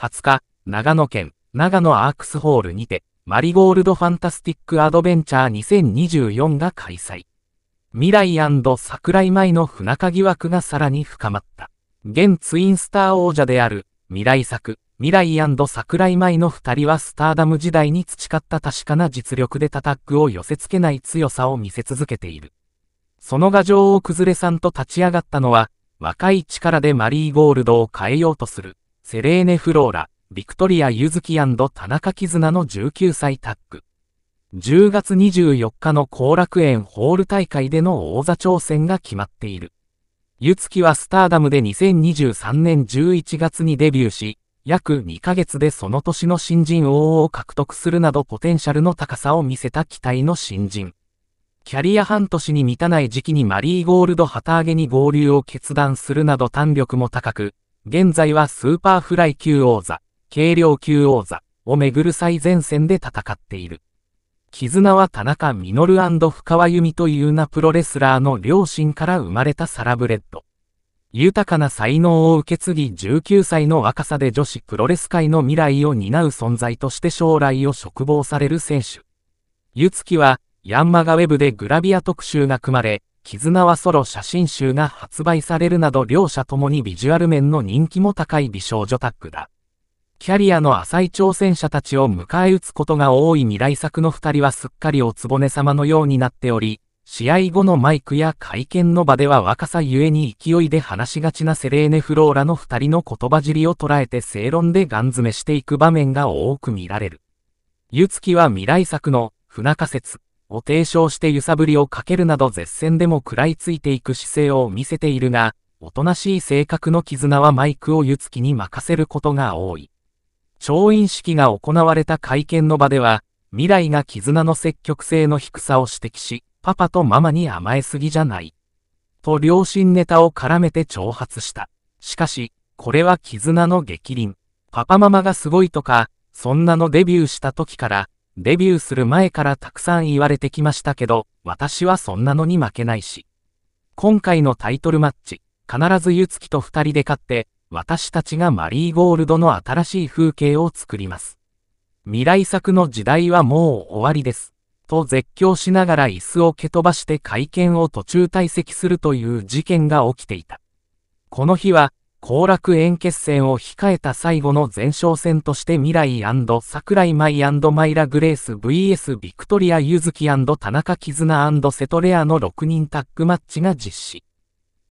20日、長野県、長野アークスホールにて、マリゴールドファンタスティックアドベンチャー2024が開催。未来桜井舞の不仲疑惑がさらに深まった。現ツインスター王者である、未来作、未来桜井舞の二人はスターダム時代に培った確かな実力でタタックを寄せ付けない強さを見せ続けている。その牙城を崩れさんと立ち上がったのは、若い力でマリーゴールドを変えようとする、セレーネ・フローラ、ビクトリア・ユズキ田中絆の19歳タッグ。10月24日の後楽園ホール大会での王座挑戦が決まっている。ゆつきはスターダムで2023年11月にデビューし、約2ヶ月でその年の新人王を獲得するなどポテンシャルの高さを見せた期待の新人。キャリア半年に満たない時期にマリーゴールド旗揚げに合流を決断するなど胆力も高く、現在はスーパーフライ級王座、軽量級王座をめぐる最前線で戦っている。絆は田中稔府川唯未という名プロレスラーの両親から生まれたサラブレッド。豊かな才能を受け継ぎ19歳の若さで女子プロレス界の未来を担う存在として将来を嘱望される選手。ゆつきはヤンマガウェブでグラビア特集が組まれ、絆はソロ写真集が発売されるなど両者ともにビジュアル面の人気も高い美少女タッグだ。キャリアの浅い挑戦者たちを迎え撃つことが多い未来作の二人はすっかりおつぼね様のようになっており、試合後のマイクや会見の場では若さゆえに勢いで話しがちなセレーネ・フローラの二人の言葉尻を捉えて正論でガン詰めしていく場面が多く見られる。ゆつきは未来作の不仲説、を提唱して揺さぶりをかけるなど絶戦でも食らいついていく姿勢を見せているが、おとなしい性格の絆はマイクをゆつきに任せることが多い。調印式が行われた会見の場では、未来が絆の積極性の低さを指摘し、パパとママに甘えすぎじゃない。と両親ネタを絡めて挑発した。しかし、これは絆の激鱗。パパママがすごいとか、そんなのデビューした時から、デビューする前からたくさん言われてきましたけど、私はそんなのに負けないし。今回のタイトルマッチ、必ずゆつきと二人で勝って、私たちがマリーゴールドの新しい風景を作ります。未来作の時代はもう終わりです。と絶叫しながら椅子を蹴飛ばして会見を途中退席するという事件が起きていた。この日は、後楽園決戦を控えた最後の前哨戦として未来桜井舞マイラグレース VS ビクトリア・ユズキ田中絆セトレアの6人タッグマッチが実施。